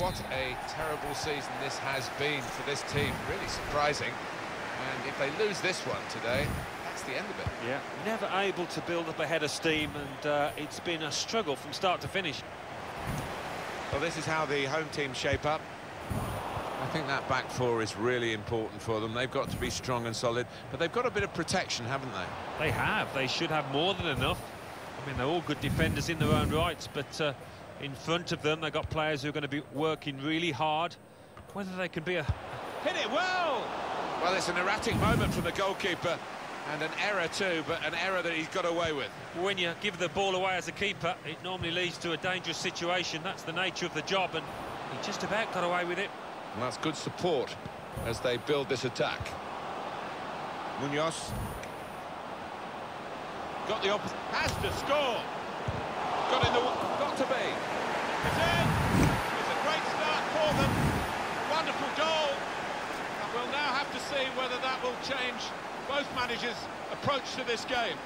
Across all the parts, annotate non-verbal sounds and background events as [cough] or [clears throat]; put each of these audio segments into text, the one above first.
what a terrible season this has been for this team. Really surprising. And if they lose this one today, that's the end of it. Yeah, never able to build up a head of steam, and uh, it's been a struggle from start to finish. Well, this is how the home team shape up. I think that back four is really important for them. They've got to be strong and solid, but they've got a bit of protection, haven't they? They have. They should have more than enough. I mean, they're all good defenders in their own rights, but uh, in front of them, they've got players who are going to be working really hard. Whether they can be a... Hit it well! Well, it's an erratic moment from the goalkeeper, and an error too, but an error that he's got away with. When you give the ball away as a keeper, it normally leads to a dangerous situation. That's the nature of the job, and he just about got away with it. And that's good support as they build this attack. Munoz. Got the opposite. Has to score. Got in the... Got. It's in. It's a great start for them. Wonderful goal. And we'll now have to see whether that will change both managers' approach to this game.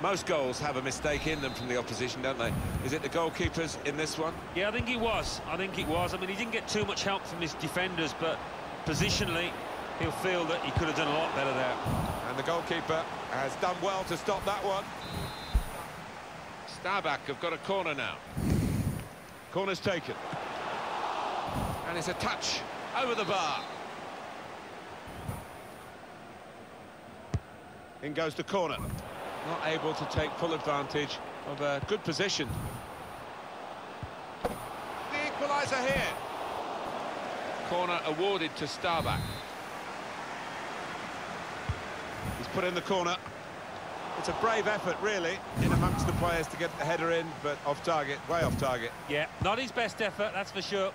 Most goals have a mistake in them from the opposition, don't they? Is it the goalkeepers in this one? Yeah, I think he was. I think it was. I mean, he didn't get too much help from his defenders, but positionally, he'll feel that he could have done a lot better there. And the goalkeeper has done well to stop that one. Stabæk have got a corner now. Corner's taken. And it's a touch over the bar. In goes the corner. Not able to take full advantage of a good position. The equaliser here. Corner awarded to Stabæk. He's put in the corner. It's a brave effort, really, in amongst the players to get the header in, but off target, way off target. Yeah, not his best effort, that's for sure.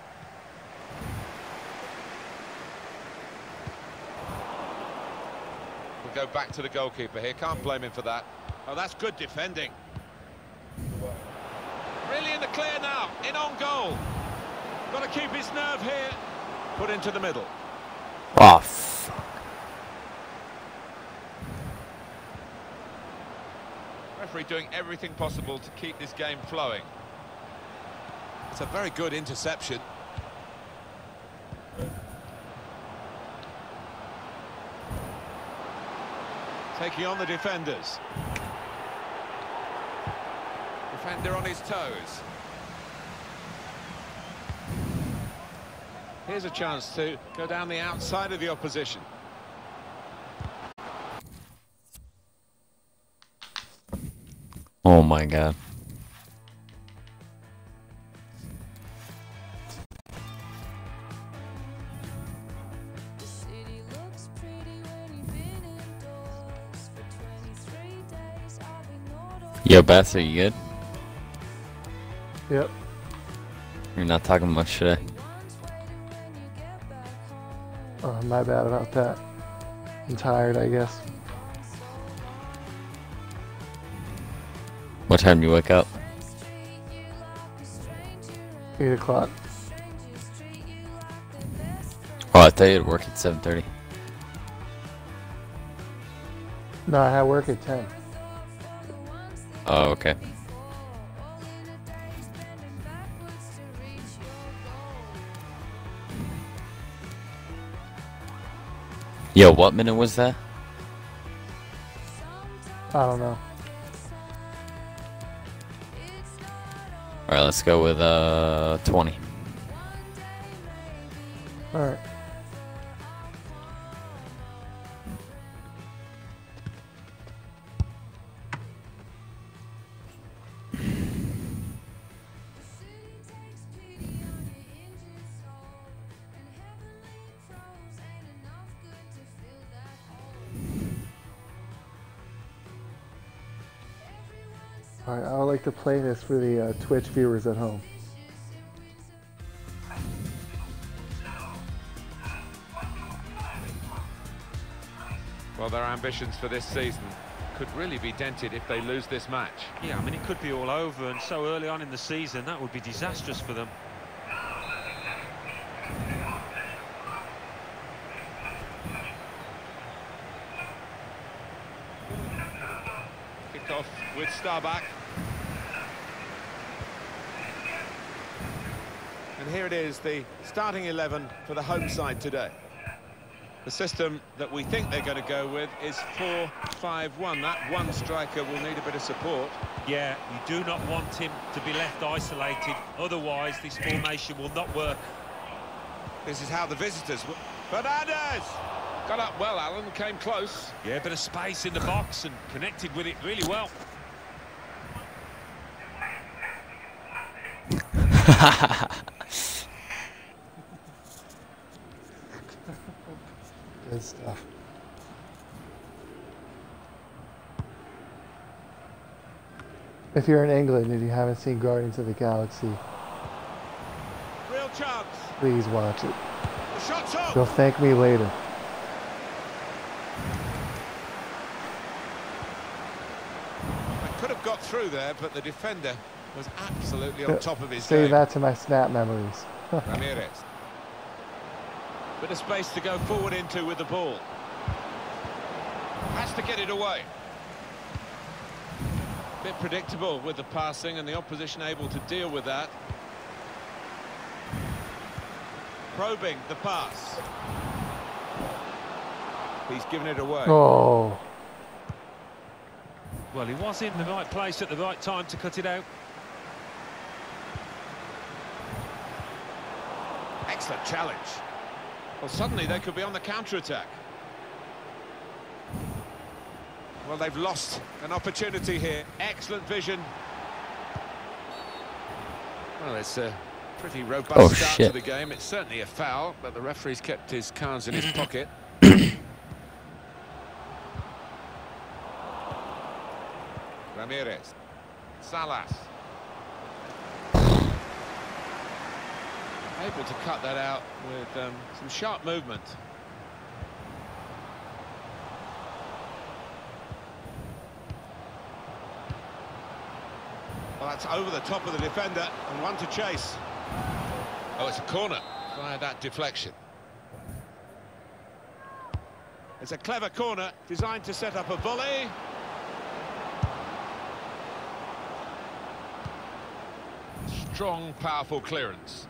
We'll go back to the goalkeeper here. Can't blame him for that. Oh, that's good defending. Really in the clear now. In on goal. Got to keep his nerve here. Put into the middle. Oh, Referee doing everything possible to keep this game flowing. It's a very good interception. Taking on the defenders. Defender on his toes. Here's a chance to go down the outside of the opposition. Oh my god. The city looks pretty when you've been indoors for 23 days. Oh I've god. Yo, Beth, are you good? Yep. You're not talking much today. ones waiting when you get back home. Oh, my bad about that. I'm tired, I guess. What time do you wake up? Treat you like a stranger 8 o'clock. and strangers treat you like the best friend. Oh, I thought you had work at 7.30. No, I have work at 10. The ones that Oh, okay. all in a day spending backwards to reach your goal. Yo, what minute was that? I don't know. Alright, let's go with, uh, 20. Alright. city Everyone's Alright, I would like to play this for the uh, Twitch viewers at home. Well, their ambitions for this season could really be dented if they lose this match. Yeah, I mean, it could be all over, and so early on in the season, that would be disastrous for them. Kick off with Stabæk. And here it is, the starting 11 for the home side today. The system that we think they're going to go with is 4-5-1. That one striker will need a bit of support. Yeah, you do not want him to be left isolated. Otherwise, this formation will not work. This is how the visitors... w- Fernandez! Got up well, Alan, came close. Yeah, a bit of space in the box and connected with it really well. [laughs] Good stuff. If you're in England and you haven't seen Guardians of the Galaxy, Real please watch it. The shot's up. You'll thank me later. I could have got through there, but the defender was absolutely on top of his Save game. that to my snap memories. [laughs] Ramirez. Bit of space to go forward into with the ball. Has to get it away. Bit predictable with the passing and the opposition able to deal with that. Probing the pass. He's given it away. Oh, Well, he was in the right place at the right time to cut it out. Excellent challenge. Well, suddenly they could be on the counter-attack. Well, they've lost an opportunity here. Excellent vision. Well, it's a pretty robust Oh, start shit. to the game. It's certainly a foul, but the referee's kept his cards in his [clears throat] pocket. [clears throat] Ramirez. Salas. Able to cut that out with um, some sharp movement. Well, that's over the top of the defender and one to chase. Oh, it's a corner via that deflection. It's a clever corner designed to set up a volley. Strong, powerful clearance.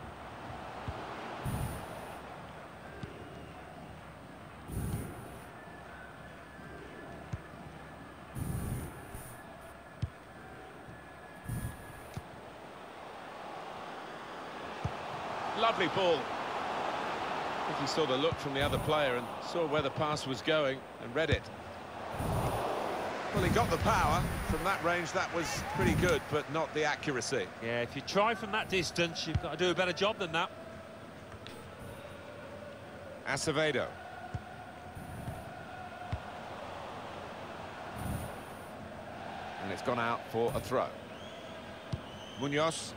Lovely ball. I think he saw the look from the other player and saw where the pass was going and read it. Well, he got the power. From that range, that was pretty good, but not the accuracy. Yeah, if you try from that distance, you've got to do a better job than that. Acevedo. And it's gone out for a throw. Munoz.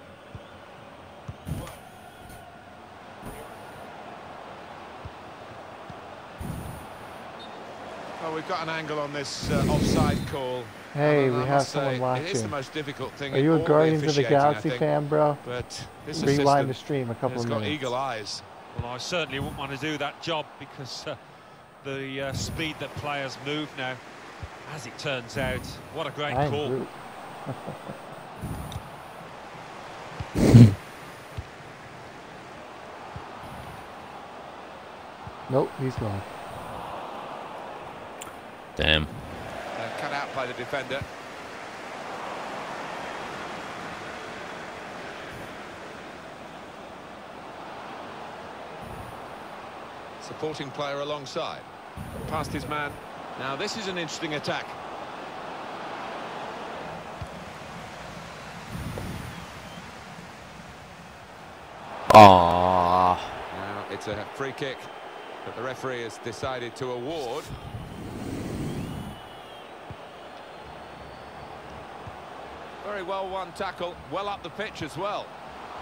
Well, we've got an angle on this uh, offside call. Hey, we have must say, someone It is the watching. most difficult thing are you a the Guardians of the Galaxy think. fan, bro? But this Rewind the stream a couple has of got minutes. eagle eyes. Well, I certainly wouldn't want to do that job because uh, the uh, speed that players move now, as it turns out, what a great I'm call. [laughs] Nope, he's gone. Damn. Uh, cut out by the defender. Supporting player alongside. Past his man. Now this is an interesting attack. Aww. Now it's a free kick that the referee has decided to award. Very well won tackle, well up the pitch as well.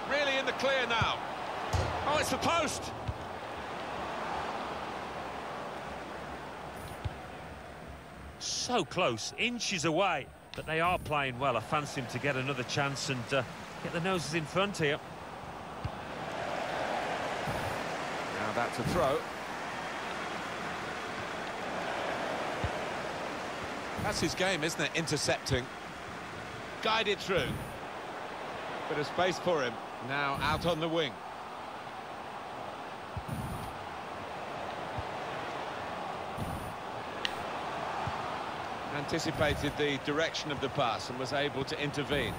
Really in the clear now. Oh, it's the post. So close, inches away, but they are playing well. I fancy him to get another chance and uh, get the noses in front here. Now that's a throw. That's his game, isn't it? Intercepting guided through. Bit of space for him, now out on the wing. Anticipated the direction of the pass and was able to intervene.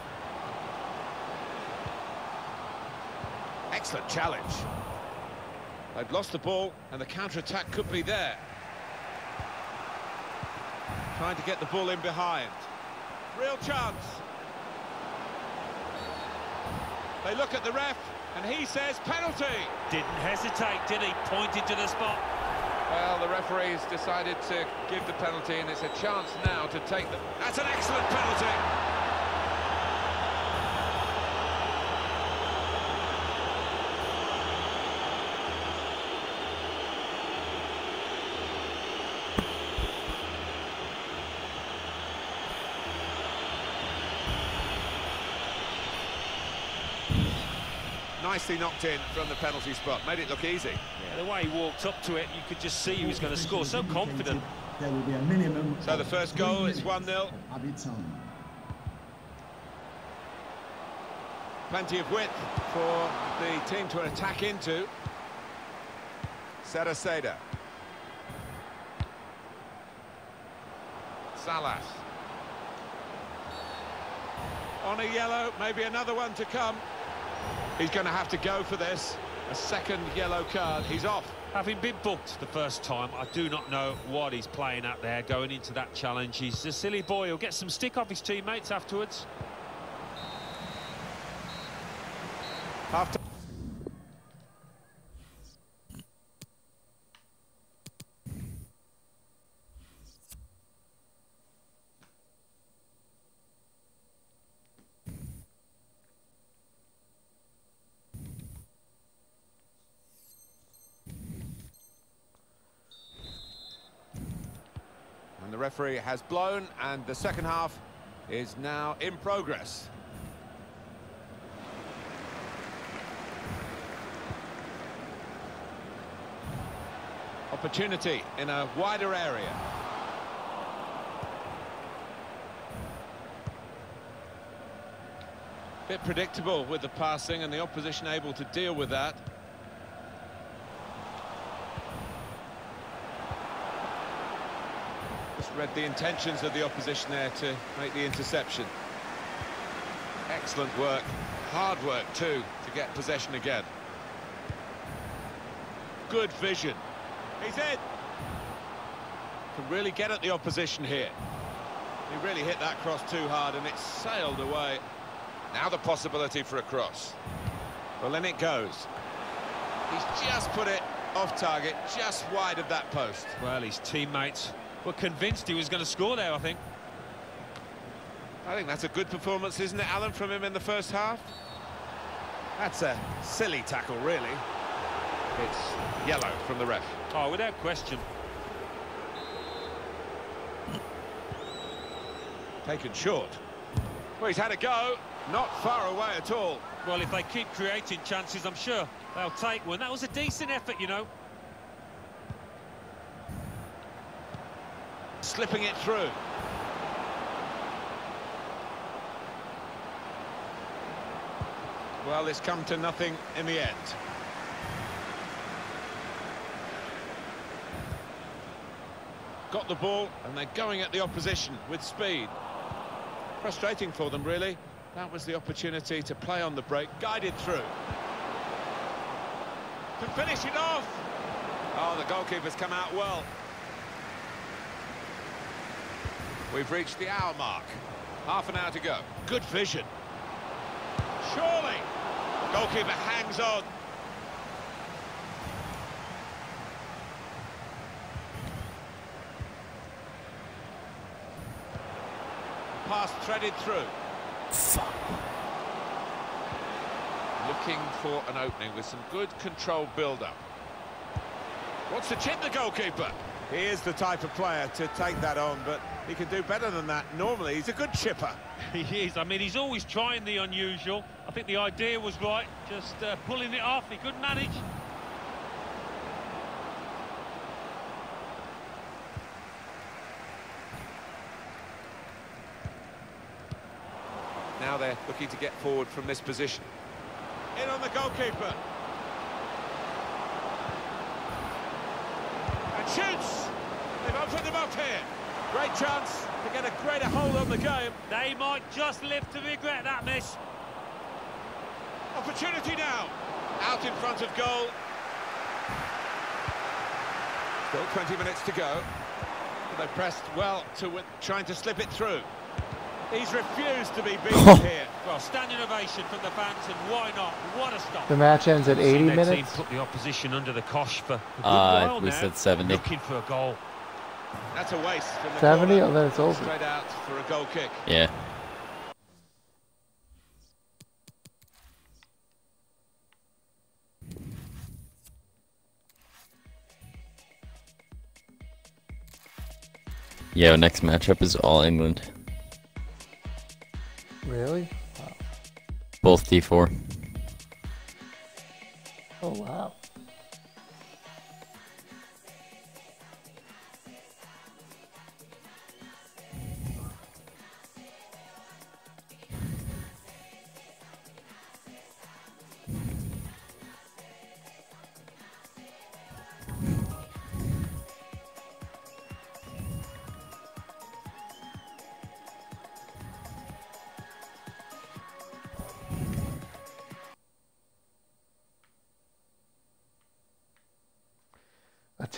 Excellent challenge. They've lost the ball and the counter-attack could be there. Trying to get the ball in behind. Real chance. They look at the ref and he says penalty. Didn't hesitate, did he? Pointed to the spot. Well, the referee's decided to give the penalty, and it's a chance now to take them. That's an excellent penalty. Nicely knocked in from the penalty spot, made it look easy. Yeah, the way he walked up to it, you could just see he was going to score. So confident. There will be a minimum. So the first goal, is 1-0. of Added time. Plenty of width for the team to attack into. Saraceda. Salas. On a yellow, maybe another one to come. He's going to have to go for this. A second yellow card, he's off. Having been booked the first time, I do not know what he's playing at there going into that challenge. He's a silly boy. He'll get some stick off his teammates afterwards. Half referee has blown, and the second half is now in progress. Opportunity in a wider area. Bit predictable with the passing and the opposition able to deal with that. Read the intentions of the opposition there to make the interception. Excellent work, hard work too, to get possession again. Good vision. He's in. Can really get at the opposition here. He really hit that cross too hard and it sailed away. Now the possibility for a cross. Well, then it goes. He's just put it off target, just wide of that post. Well, his teammates were convinced he was going to score there, I think. I think that's a good performance, isn't it, Alan, from him in the first half? That's a silly tackle, really. It's yellow from the ref. Oh, without question. Taken short. Well, he's had a go. Not far away at all. Well, if they keep creating chances, I'm sure they'll take one. That was a decent effort, you know. Slipping it through. Well, it's come to nothing in the end. Got the ball, and they're going at the opposition with speed. Frustrating for them, really. That was the opportunity to play on the break, guided through. To finish it off! Oh, the goalkeeper's come out well. We've reached the hour mark. Half an hour to go. Good vision. Surely! The goalkeeper hangs on. Pass threaded through. Looking for an opening with some good controlled build-up. Wants to chip the goalkeeper. He is the type of player to take that on, but he can do better than that. Normally, he's a good chipper. [laughs] He is. I mean, he's always trying the unusual. I think the idea was right, just uh, pulling it off. He could manage. Now they're looking to get forward from this position. In on the goalkeeper. And shoots! They've opened them up here. Great chance to get a greater hold on the game. They might just live to regret that miss. Opportunity now. Out in front of goal. Still 20 minutes to go. They pressed well to win, trying to slip it through. He's refused to be beaten here. Well, standing ovation from the fans, and why not? What a stop. The match ends at 80 Seen their team minutes. put the opposition under the cosh for a good Uh, while we now, said 70. looking for a goal. That's a waste from the 70, corner. and then it's over. Straight out for a goal kick. Yeah. Yo, next matchup is all England. Really? Both D4.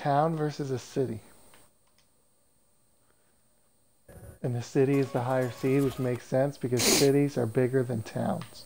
Town versus a city. And the city is the higher seed, which makes sense because cities are bigger than towns.